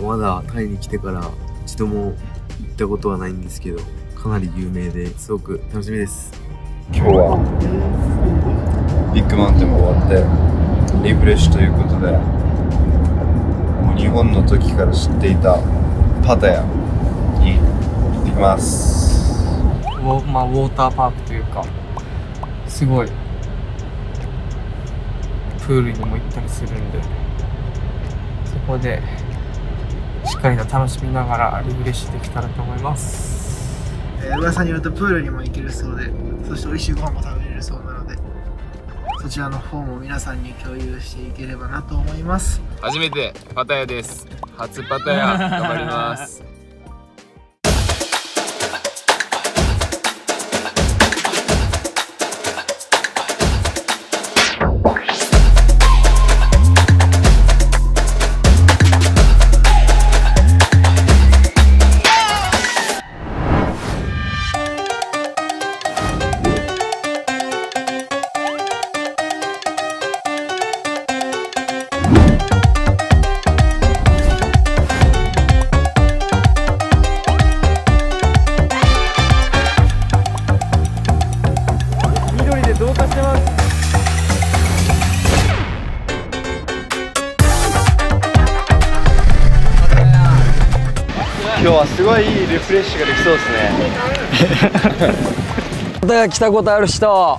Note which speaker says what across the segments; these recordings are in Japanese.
Speaker 1: はまだタイに来てから一度も行ったことはないんですけどかなり有名ですごく楽しみです。
Speaker 2: 今日はビッグマウンテンも終わってリフレッシュということでもう日本の時から知っていたパタヤに行ってきます。
Speaker 3: ウォ,、まあ、ウォーターパークというかすごいプールにも行ったりするんでそこでしっかりと楽しみながらリフレッシュできたらと思います。
Speaker 4: えー噂によるとプールにも行けるそうでそして美味しいご飯も食べれるそうなのでそちらの方も皆さんに共有していければなと思います。
Speaker 5: 初めてパタヤです。初パタヤ頑張ります
Speaker 6: パタヤ来たことある人。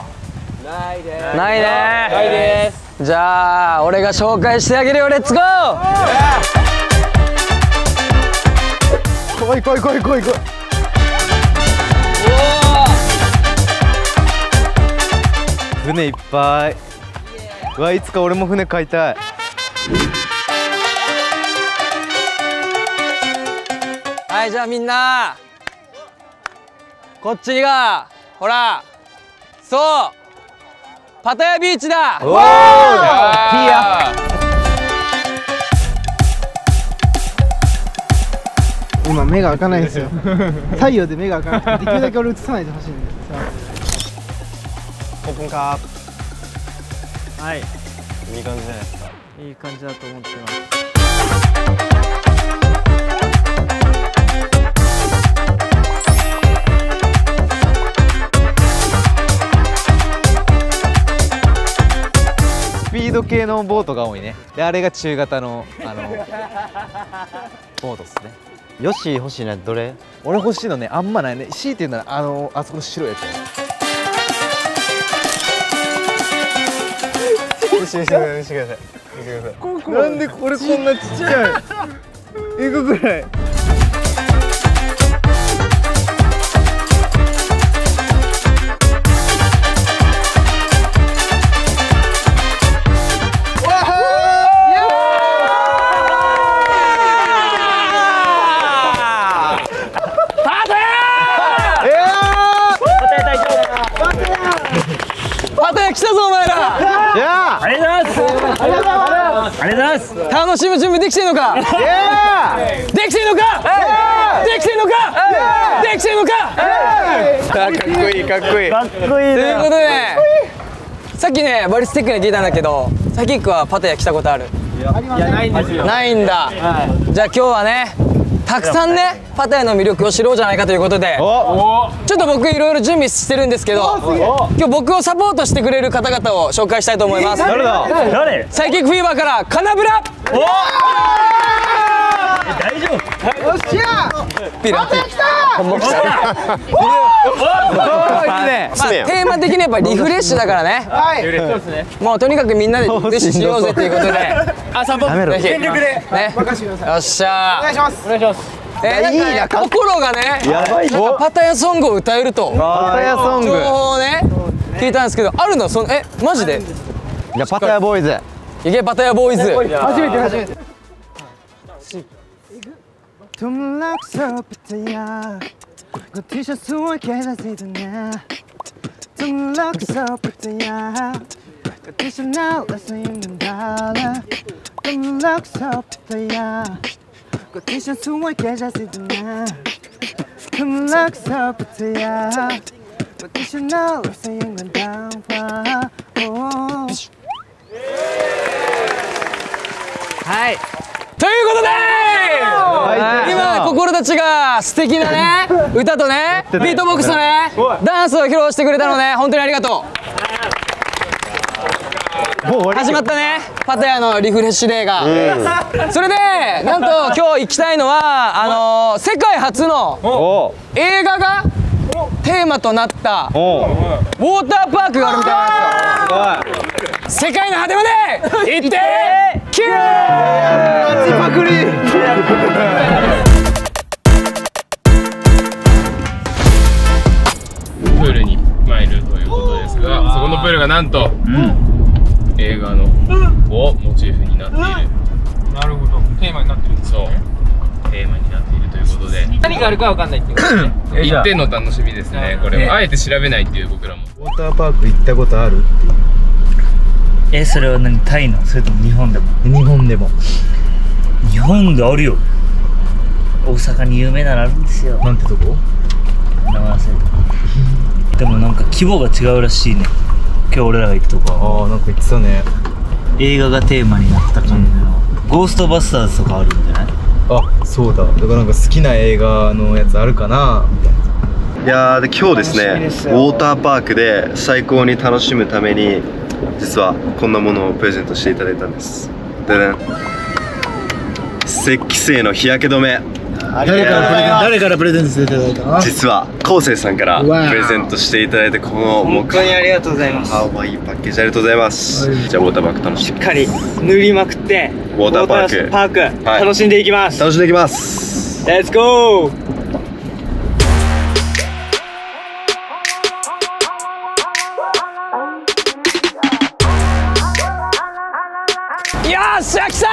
Speaker 6: ないです。ないね。ないですじゃあ俺が紹介してあげるよ。レッツゴー
Speaker 2: 来い来い来い来い来い。船いっぱい。うわいつか俺も船買いたい。
Speaker 6: はいじゃあみんな。こっちにがほらそうパタヤビーチだ。
Speaker 2: おおピア
Speaker 4: 今目が開かないんですよ。太陽で目が開かなくてできるだけ俺映さないでほしい。んで
Speaker 2: ココンカ
Speaker 3: はい。
Speaker 2: いい感じじゃないですか。
Speaker 3: いい感じだと思ってます
Speaker 2: ード系のボートが多いね。であれが中型のあのボートですね。
Speaker 1: よし欲しいなどれ？
Speaker 2: 俺欲しいのねあんまないね。強いて言うならあのあそこの白いやつ。見せてください見せてください。見せてください。なんでこれこんなちっちゃい？えぐくない
Speaker 7: います。
Speaker 6: 楽しむ準備できてんのか？できてんのか？できてんのか？できてんのか？
Speaker 2: かっこいいかっこいい。
Speaker 7: かっこいい
Speaker 6: ということでさっきねバリステックに聞いたんだけどサキックはパタヤ来たことある。
Speaker 3: いやないんですよ。
Speaker 6: ないんだ、じゃあ今日はねたくさんねパタヤの魅力を知ろうじゃないかということで
Speaker 2: お。
Speaker 6: ちょっと僕いろいろ準備してるんですけど今日僕をサポートしてくれる方々を紹介したいと思います。
Speaker 2: 誰だ？
Speaker 7: 誰？
Speaker 6: サイキックフィーバーからカナブラ
Speaker 7: 大丈夫
Speaker 6: ピラピラもう来た
Speaker 2: いいね。
Speaker 6: まあ、テーマ的にやっぱりリフレッシュだからね。もうとにかくみんなでリフレッシュしようぜっていうことで。あサポートぜひ全力で。ね。任せてください。よっしゃお願いします。お願いしますえー、なんかね心がね
Speaker 2: やばい
Speaker 6: なパタヤソングを歌えると。
Speaker 2: パタヤソング。
Speaker 6: 情報をね聞いたんですけどあるの？そのえマジで？
Speaker 2: じゃあパタヤボーイズ。
Speaker 6: いけパタヤボーイズ。
Speaker 4: 初めて初めて 동락서부터야 그 티셔츠와 개나지드네 동락서부터야 그 티셔츠 날라서 입는 달라 동락서부터야 그 티셔츠와 개나지드네 동락서부터야 그 티셔츠 날라서 입는
Speaker 6: 달라はいということで 今心たちが素敵なね 歌とねビートボックスのねダンスを披露してくれたので本当にありがとう。始まったねパタヤのリフレッシュデーが、それでなんと今日行きたいのはあのー世界初の映画がテーマとなったウォーターパークがあるみたいなんですよ。世界の果てまで行ってきゅー
Speaker 5: がそこのプールがなんと、映画のをモチーフになっている。
Speaker 8: なるほど。テーマになってるんです
Speaker 5: そう。テーマになっているということで。
Speaker 8: 何があるかわかんないっていうことね
Speaker 5: 行ってんの楽しみですねこれは。あえて調べないっていう僕らも。
Speaker 2: ウォーターパーク行ったことあるっていう。
Speaker 9: えそれは何タイの？それとも日本でも？
Speaker 2: 日本でも。
Speaker 9: 日本であるよ。大阪に有名なのあるんですよ。
Speaker 2: なんてとこ？
Speaker 9: 名前忘れた。でもなんか規模が違うらしいね今日俺らが行ったとこは。
Speaker 2: ああなんか言ってたね。
Speaker 9: 映画がテーマになった感じの、ゴーストバスターズとかあるんじゃない？
Speaker 2: あそうだ。だからなんか好きな映画のやつあるかな。みたいない
Speaker 10: やーで今日ですねウォーターパークで最高に楽しむために実はこんなものをプレゼントしていただいたんです。でね石器製の日焼け止め
Speaker 4: 誰から誰からプレゼントしていただいたの？
Speaker 10: 実は昴生さんからプレゼントしていただいてこの
Speaker 6: 本当にありがとうございます。
Speaker 10: かわいいパッケージありがとうございます。じゃあウォーターパーク楽しんで
Speaker 6: しっかり塗りまくって
Speaker 10: ウォーターパーク
Speaker 6: パーク、
Speaker 10: はい
Speaker 6: 楽しんでいきます。
Speaker 10: 楽しんでいきます。
Speaker 6: レッツゴーよっしゃ来た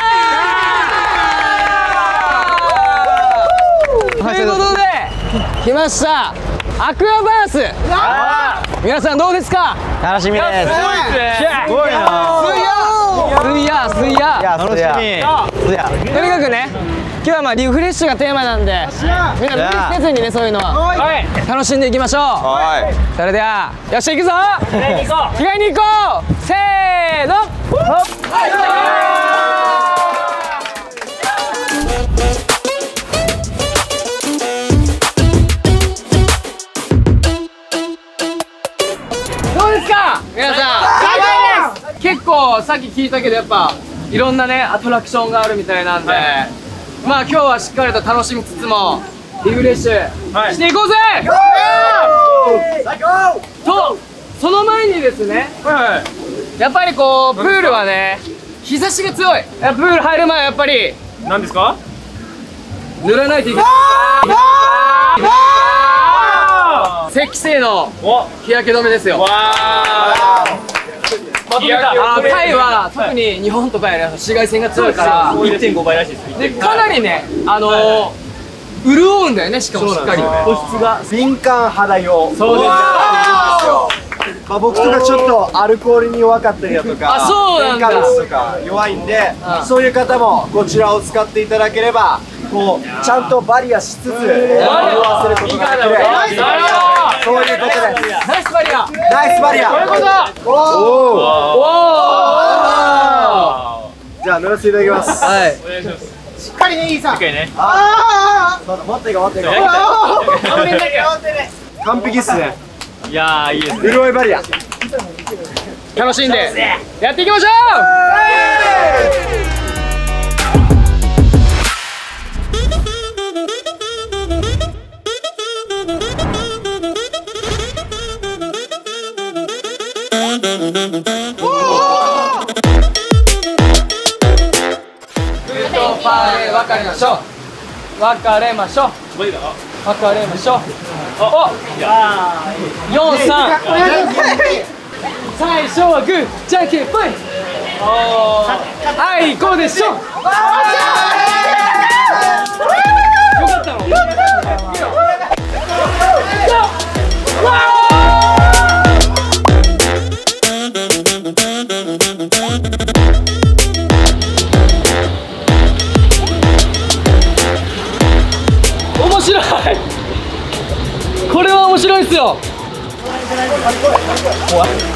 Speaker 6: ーということで来ました。アクアバース。皆さんどうですか？
Speaker 9: 楽しみです。
Speaker 6: す。ごいな。すいやすいや
Speaker 9: 楽しみ。
Speaker 6: とにかくね今日はまあリフレッシュがテーマなんでみんな無理せずにねそういうのは楽しんでいきましょう。
Speaker 10: はい。
Speaker 6: それではよっしゃ行くぞ。着替えに行こう。着替えに行こう。せーのさっき聞いたけどやっぱいろんなねアトラクションがあるみたいなんで、まあ今日はしっかりと楽しみつつもリフレッシュしていこうぜ、とその前にですね、やっぱりこうプールはね日差しが強い。やプール入る前はやっぱり
Speaker 9: 何ですか？
Speaker 6: 塗らないといけない。石器製の日焼け止めですよあタイは特に日本とかより紫外線が強いから
Speaker 9: 1.5倍らしいです。
Speaker 6: でかなりねあのー、潤うんだよねしかもしっかり。
Speaker 4: 敏感肌用。
Speaker 6: そうです。
Speaker 4: まあ、僕とかちょっとアルコールに弱かったりだとか
Speaker 6: あそうなんだ。
Speaker 4: とか弱いんで、そういう方もこちらを使っていただければこうちゃんとバリアしつつ潤わせることができる。そういうことで。す
Speaker 6: ナイスバリア。
Speaker 4: ナイスバリア。
Speaker 6: こういうこと。
Speaker 4: おお
Speaker 6: お
Speaker 4: じゃあ塗らせていただきます。
Speaker 6: はい。
Speaker 4: しっかりねいいさああそうだ持っていこう持って。いこう完璧っすね。
Speaker 9: いやーいいですね。
Speaker 4: 潤いバリア。
Speaker 6: 楽しんで。やっていきましょうーで別れましょう。別れましょう。別れましょう。お四三最初はグーじゃんけんぽいはいこうでしょよかったの？
Speaker 8: á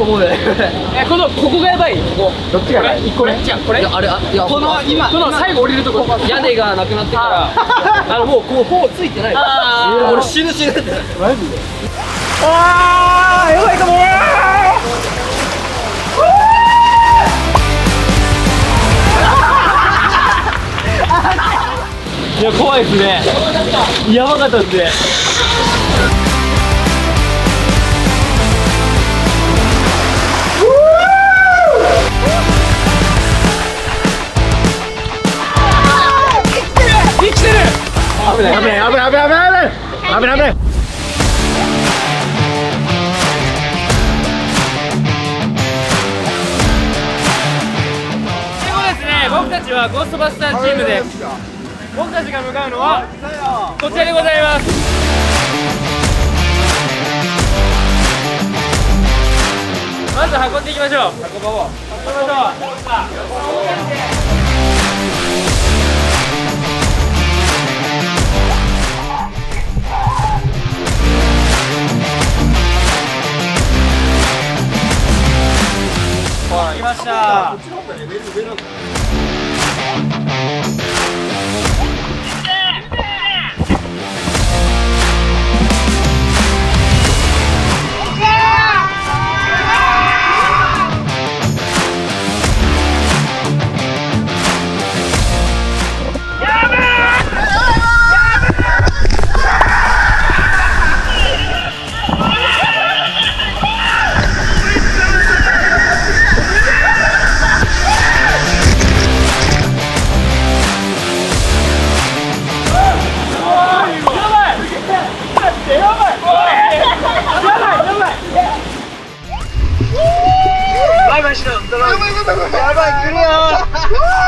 Speaker 8: と思うね。えこのここがやばい？ここ。どっちがいいこれじゃこれ？あれあいやこの今この最後降りるとこ。屋根がなくなってから。あ。のもうこうついてない。俺死ぬ死ぬって。マジで？あーやばいかも いや怖いですね。やばかったですね危ない危ない危ない危ない危ない危ない危ない。最後ですね僕たちはゴーストバスターチームです僕たちが向かうのはこちらでございます。まず運んでいきましょう。運ぼう。運びましょう。した。
Speaker 11: した「本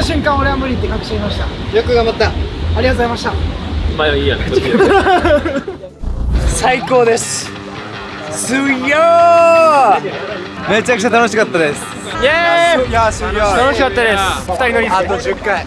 Speaker 11: った瞬間俺は無理って確信しました。よく頑張った。ありがとうございました。
Speaker 8: まあいいや。
Speaker 4: 最高です。すよーめちゃくちゃ楽しかったです。
Speaker 8: イエーイ。
Speaker 4: いや終了
Speaker 8: 楽しかったです。二人乗り
Speaker 4: あと10回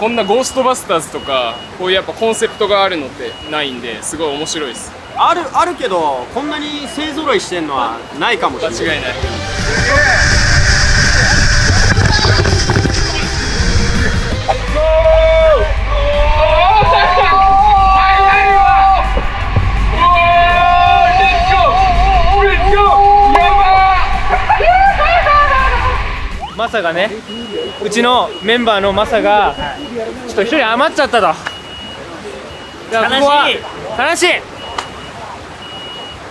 Speaker 5: こんなゴーストバスターズとかこういうやっぱコンセプトがあるのってないんですごい面白いです。
Speaker 4: あるあるけどこんなに勢ぞろいしてんのはないかもしれない。
Speaker 5: 間違いない。
Speaker 8: マサがねうちのメンバーのマサがと一人余っちゃったと。だからここは悲しい。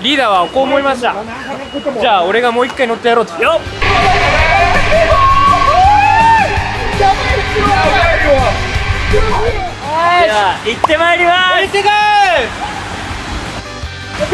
Speaker 8: リーダーはこう思いましたじゃあ俺がもう一回乗ってやろうと。よっ。では行ってまいります。行ってこす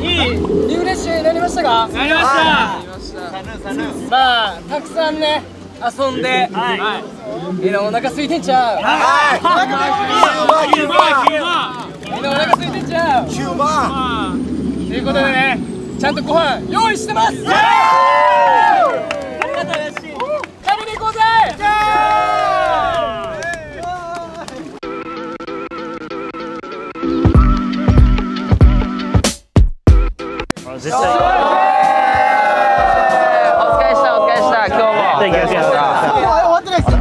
Speaker 6: いいリフレッシュになりましたか？なりました。まあたくさんね遊んではい。みんなお腹空いてんちゃう？はい。みんなお腹空いてんちゃう？9万ということでねちゃんとご飯用意してます。食べに行こうぜ
Speaker 12: 絶対。
Speaker 6: お疲れしたお疲れした今日も。
Speaker 12: 絶対逆やった
Speaker 11: 終わってないです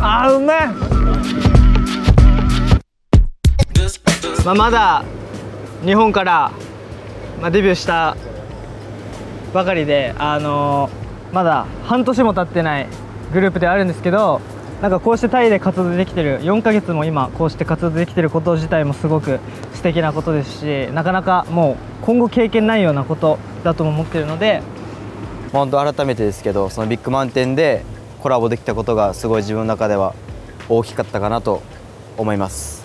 Speaker 4: あーうめえ。まあまだ日本から、まあ、デビューしたばかりであのーまだ半年も経ってないグループではあるんですけどなんかこうしてタイで活動できてる4ヶ月も今こうして活動できてること自体もすごく素敵なことですしなかなかもう今後経験ないようなことだとも思ってるので
Speaker 7: 本当改めてですけどそのビッグマウンテンでコラボできたことがすごい自分の中では大きかったかなと思います。